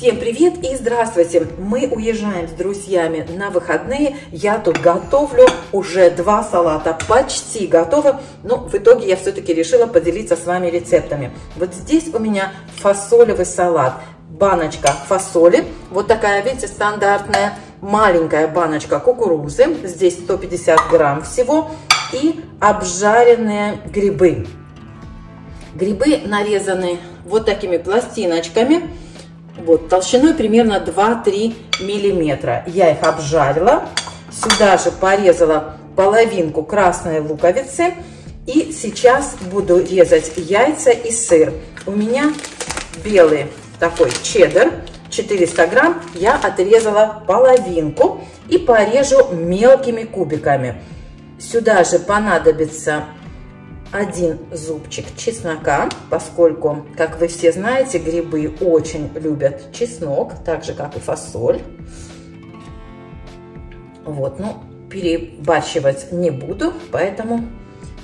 Всем привет и здравствуйте! Мы уезжаем с друзьями на выходные. Я тут готовлю уже два салата, почти готовы. Но в итоге я все-таки решила поделиться с вами рецептами. Вот здесь у меня фасолевый салат. Баночка фасоли. Вот такая, видите, стандартная маленькая баночка кукурузы. Здесь 150 грамм всего. И обжаренные грибы. Грибы нарезаны вот такими пластиночками вот, толщиной примерно 2-3 миллиметра. Я их обжарила. Сюда же порезала половинку красной луковицы. И сейчас буду резать яйца и сыр. У меня белый такой чеддер, 400 грамм. Я отрезала половинку и порежу мелкими кубиками. Сюда же понадобится один зубчик чеснока, поскольку, как вы все знаете, грибы очень любят чеснок, так же, как и фасоль. Вот, ну, перебарщивать не буду, поэтому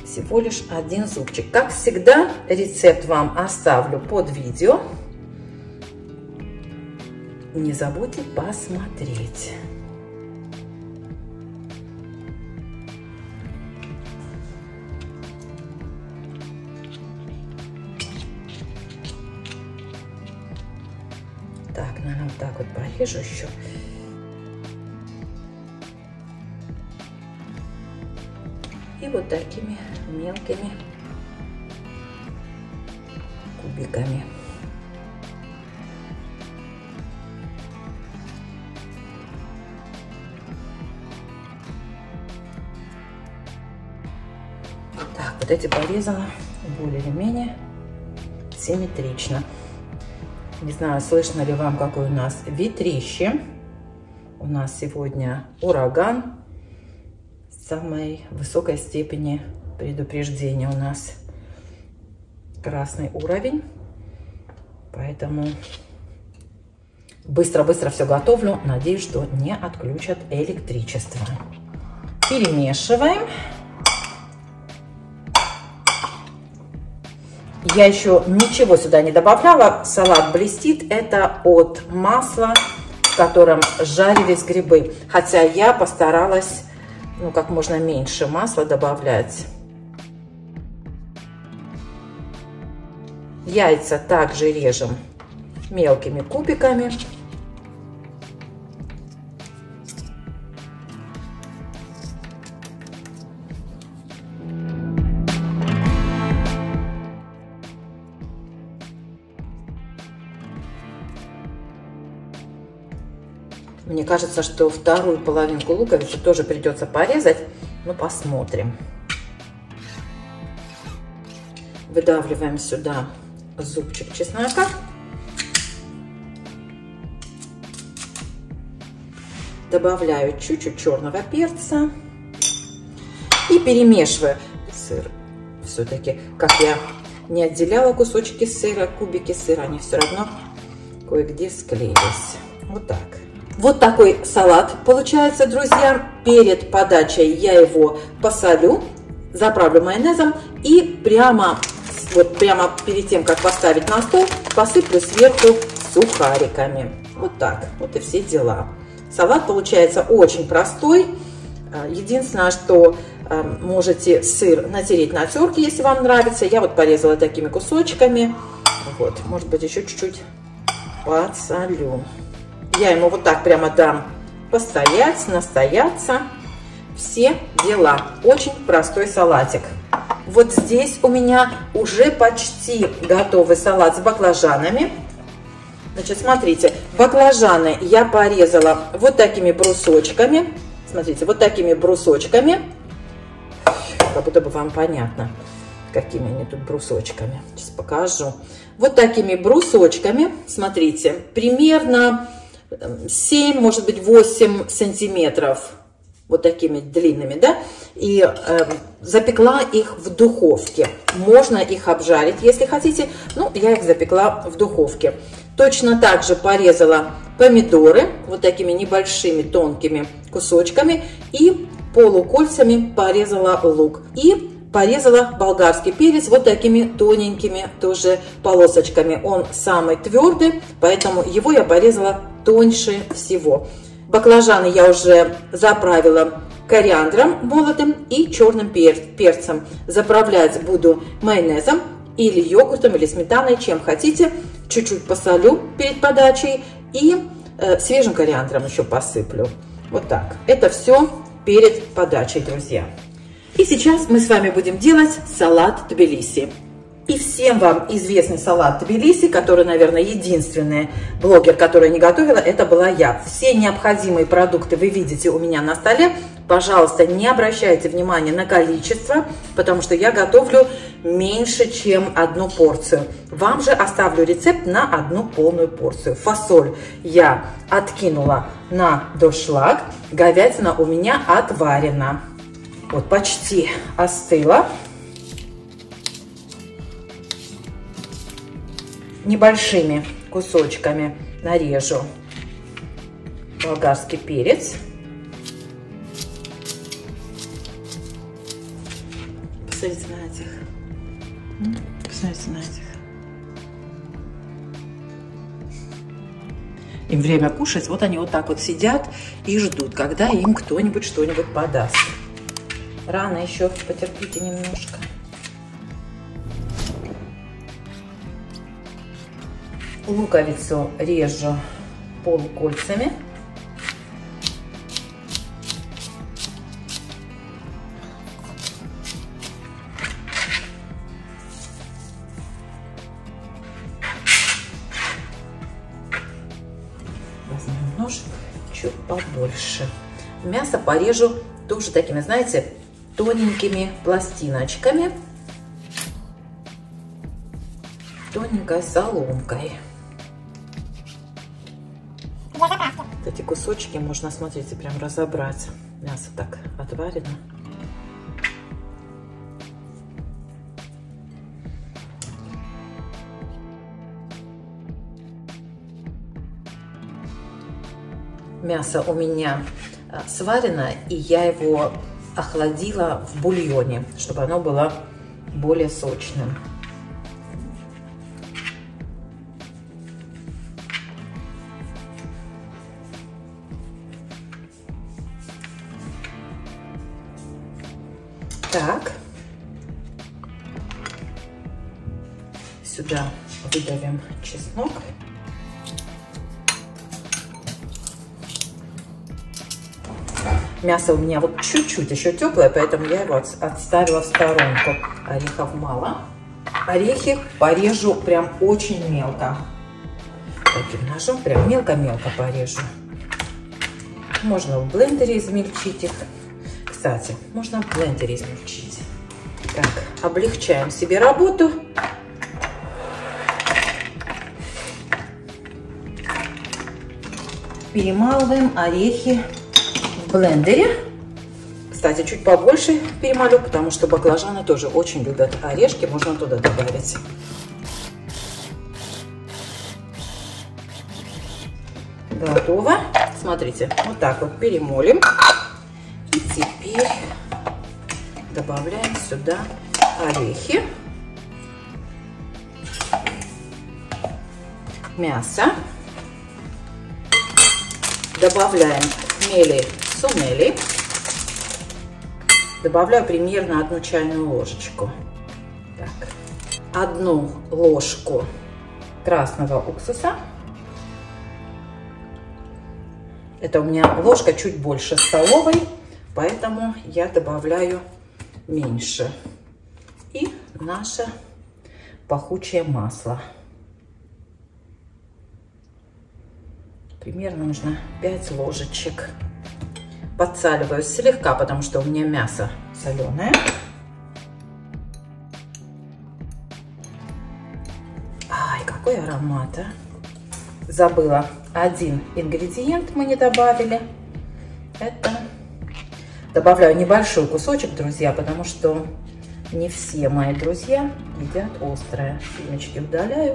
всего лишь один зубчик. Как всегда, рецепт вам оставлю под видео. Не забудьте посмотреть. Так, наверное, вот так вот порежу еще. И вот такими мелкими кубиками. Так, вот эти порезала более или менее симметрично. Не знаю, слышно ли вам, какой у нас ветрище. У нас сегодня ураган самой высокой степени предупреждения у нас красный уровень. Поэтому быстро-быстро все готовлю. Надеюсь, что не отключат электричество. Перемешиваем. Я еще ничего сюда не добавляла. Салат блестит. Это от масла, в котором жарились грибы. Хотя я постаралась, ну, как можно меньше масла добавлять. Яйца также режем мелкими кубиками. Мне кажется, что вторую половинку луковицы тоже придется порезать. Ну, посмотрим. Выдавливаем сюда зубчик чеснока. Добавляю чуть-чуть черного перца. И перемешиваю сыр. Все-таки, как я не отделяла кусочки сыра, кубики сыра, они все равно кое-где склеились. Вот так. Вот такой салат получается, друзья. Перед подачей я его посолю, заправлю майонезом и прямо, вот прямо перед тем, как поставить на стол, посыплю сверху сухариками. Вот так, вот и все дела. Салат получается очень простой. А, единственное, что а, можете сыр натереть на терке, если вам нравится. Я вот порезала такими кусочками. Вот, может быть, еще чуть-чуть подсолю. Я ему вот так прямо дам постоять, настояться. Все дела. Очень простой салатик. Вот здесь у меня уже почти готовый салат с баклажанами. Значит, смотрите, баклажаны я порезала вот такими брусочками. Смотрите, вот такими брусочками. Как будто бы вам понятно, какими они тут брусочками. Сейчас покажу. Вот такими брусочками, смотрите, примерно 7, может быть, 8 сантиметров вот такими длинными, да, и э, запекла их в духовке. Можно их обжарить, если хотите, ну, я их запекла в духовке. Точно так же порезала помидоры вот такими небольшими тонкими кусочками и полукольцами порезала лук. И порезала болгарский перец вот такими тоненькими тоже полосочками. Он самый твердый, поэтому его я порезала тоньше всего. Баклажаны я уже заправила кориандром молотым и черным пер перцем. Заправлять буду майонезом или йогуртом, или сметаной, чем хотите. Чуть-чуть посолю перед подачей и э, свежим кориандром еще посыплю. Вот так. Это все перед подачей, друзья. И сейчас мы с вами будем делать салат тбилиси. И всем вам известный салат Тбилиси, который, наверное, единственный блогер, который не готовила, это была я. Все необходимые продукты вы видите у меня на столе. Пожалуйста, не обращайте внимания на количество, потому что я готовлю меньше, чем одну порцию. Вам же оставлю рецепт на одну полную порцию. Фасоль я откинула на дошлаг, говядина у меня отварена. Вот почти остыла. Небольшими кусочками нарежу болгарский перец. Посмотрите на этих. Посмотрите на этих. Им время кушать, вот они вот так вот сидят и ждут, когда им кто-нибудь что-нибудь подаст. Рано еще, потерпите немножко. Луковицу режу полукольцами. Возьмем нож чуть побольше. Мясо порежу тоже такими, знаете, тоненькими пластиночками, тоненькой соломкой. Эти кусочки можно, смотрите, прям разобрать. Мясо так отварено. Мясо у меня а, сварено, и я его охладила в бульоне, чтобы оно было более сочным. Так. Сюда выдавим чеснок. Мясо у меня вот чуть-чуть еще теплое, поэтому я его отставила в сторонку. Орехов мало. Орехи порежу прям очень мелко. Таким ножом прям мелко-мелко порежу. Можно в блендере измельчить их. Кстати, можно в блендере измельчить. Так, облегчаем себе работу. Перемалываем орехи в блендере. Кстати, чуть побольше перемолю, потому что баклажаны тоже очень любят орешки. Можно туда добавить. Готово. Смотрите, вот так вот перемолим теперь добавляем сюда орехи, мясо, добавляем хмели сунели, добавляю примерно одну чайную ложечку, так, одну ложку красного уксуса, это у меня ложка чуть больше столовой, Поэтому я добавляю меньше. И наше пахучее масло. Примерно нужно 5 ложечек. Подсаливаю слегка, потому что у меня мясо соленое. Ай, какой аромат, а! Забыла один ингредиент мы не добавили. Это Добавляю небольшой кусочек, друзья, потому что не все мои друзья едят острое. Семечки удаляю.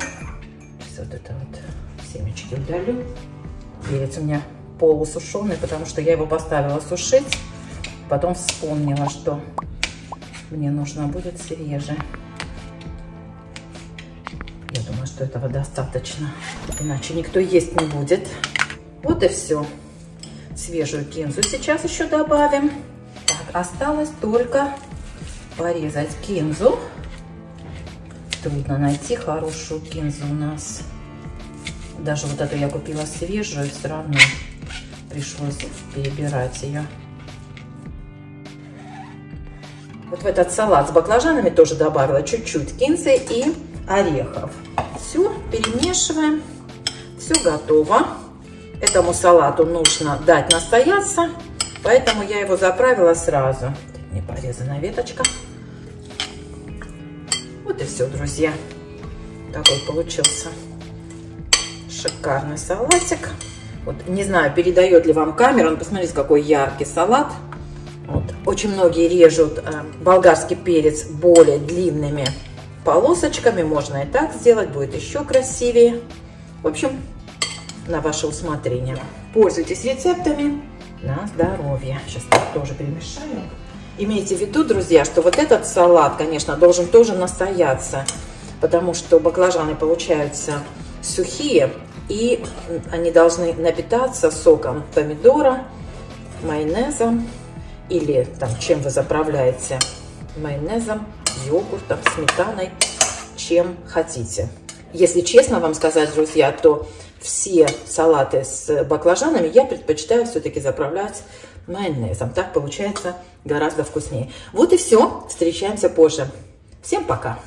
Сейчас вот это вот семечки удалю. Перец у меня полусушеный, потому что я его поставила сушить. Потом вспомнила, что мне нужно будет свежий. Я думаю, что этого достаточно, иначе никто есть не будет. Вот и все. Свежую кинзу сейчас еще добавим. Осталось только порезать кинзу. Трудно найти хорошую кинзу у нас. Даже вот эту я купила свежую, все равно пришлось перебирать ее. Вот в этот салат с баклажанами тоже добавила чуть-чуть кинзы и орехов. Все, перемешиваем. Все готово. Этому салату нужно дать настояться, поэтому я его заправила сразу. Не порезанная веточка. Вот и все, друзья. Такой получился шикарный салатик. Вот, не знаю, передает ли вам камера, но посмотрите, какой яркий салат. Вот. Очень многие режут э, болгарский перец более длинными полосочками. Можно и так сделать, будет еще красивее. В общем, на ваше усмотрение. Пользуйтесь рецептами на здоровье. Сейчас тоже перемешаю. Имейте в виду, друзья, что вот этот салат, конечно, должен тоже настояться, потому что баклажаны получаются сухие, и они должны напитаться соком помидора, майонезом или там чем вы заправляете майонезом, йогуртом, сметаной, чем хотите. Если честно вам сказать, друзья, то все салаты с баклажанами я предпочитаю все-таки заправлять майонезом. Так получается гораздо вкуснее. Вот и все. Встречаемся позже. Всем пока!